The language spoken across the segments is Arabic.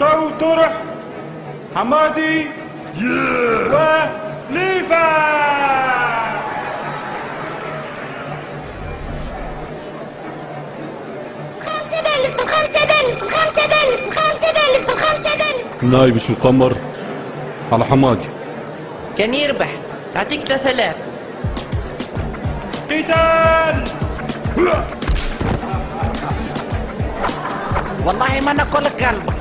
تو طرح حمادي وليفا نايب شو القمر على حمادي. كان يربح أعطيك 3000 قتال. والله ما نقول قلبك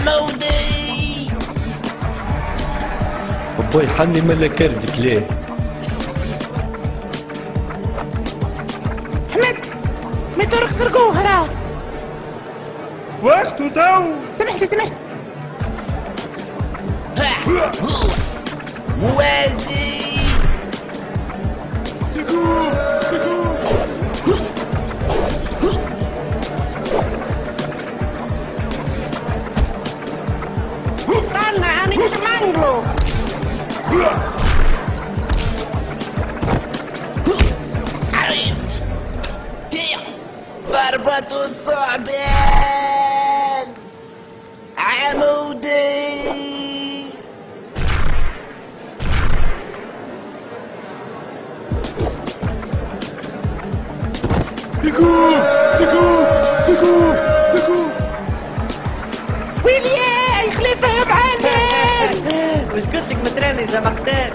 عمودي بابا يحني ملا كردك ليه حمد ما ترك سرقوه راه وقته تو سمح لي سمح هو موازي. ضربة الثعبان عمودي ويلي يا خليفة يا معلم مش قلت لك متراني زي مقدار